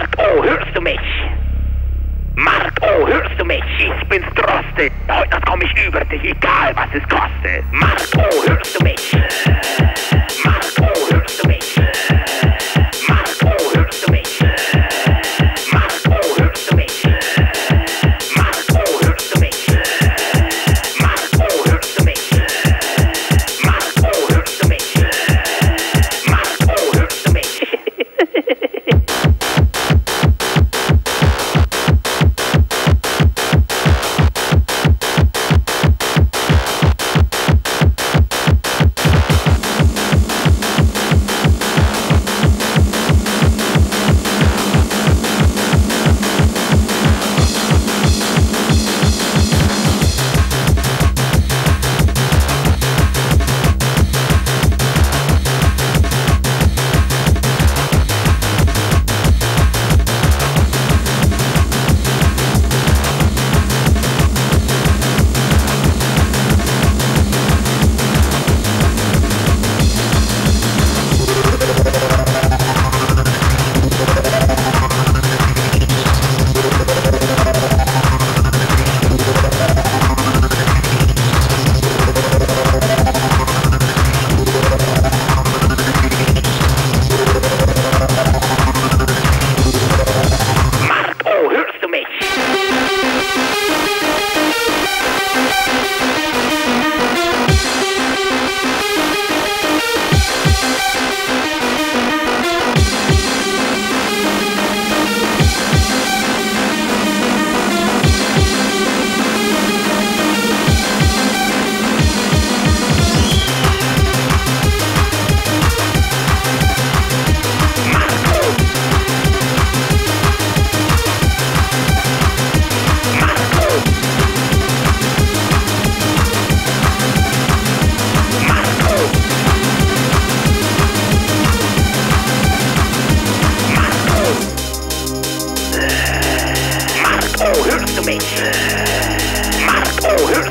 Marco, hörst du mich? Marco, hörst du mich? Ich bin's Droste. Heute Nacht komm ich über dich, egal was es kostet. Marco, hörst du mich? Marco.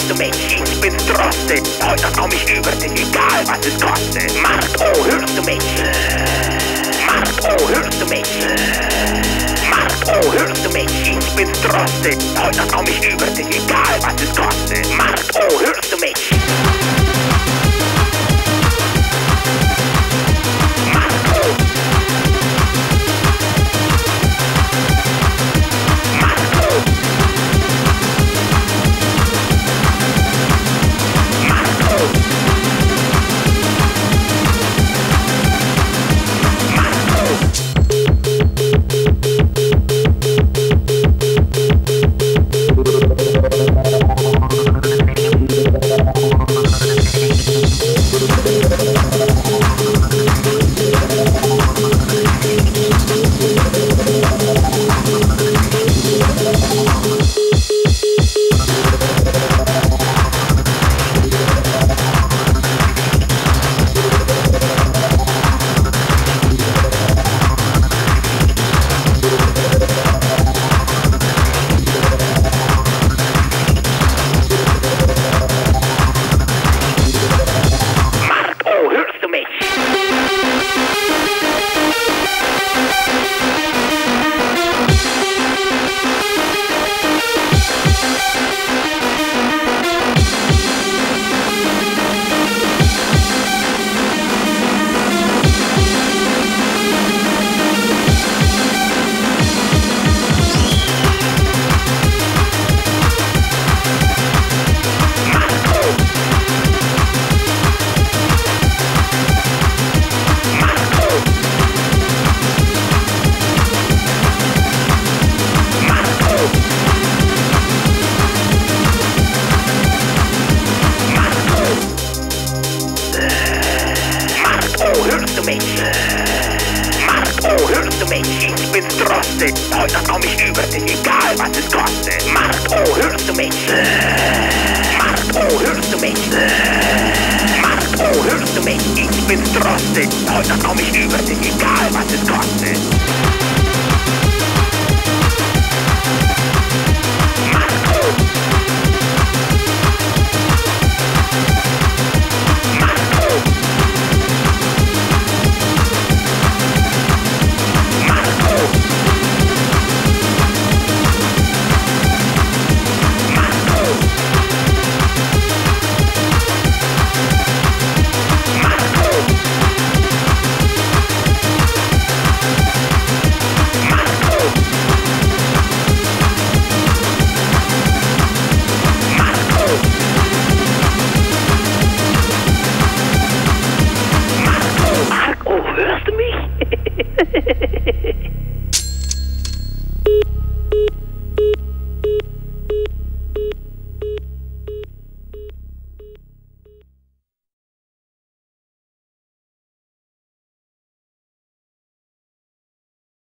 Du mich? Ich bin drostet. Heute komm ich über dich, egal was es kostet. Marco, hörst du mich? Marco, hörst du mich? Marco, hörst du mich? Ich bin drostet. Heute komm ich über dich, egal was es kostet. kostet. Heute komm ich über, denn egal was es kostet. Macht, oh, hörst du mich? Macht, oh, hörst du mich? Macht, oh, hörst du mich? Ich bin trostet. Heute komm ich über, denn egal was es kostet. Macht,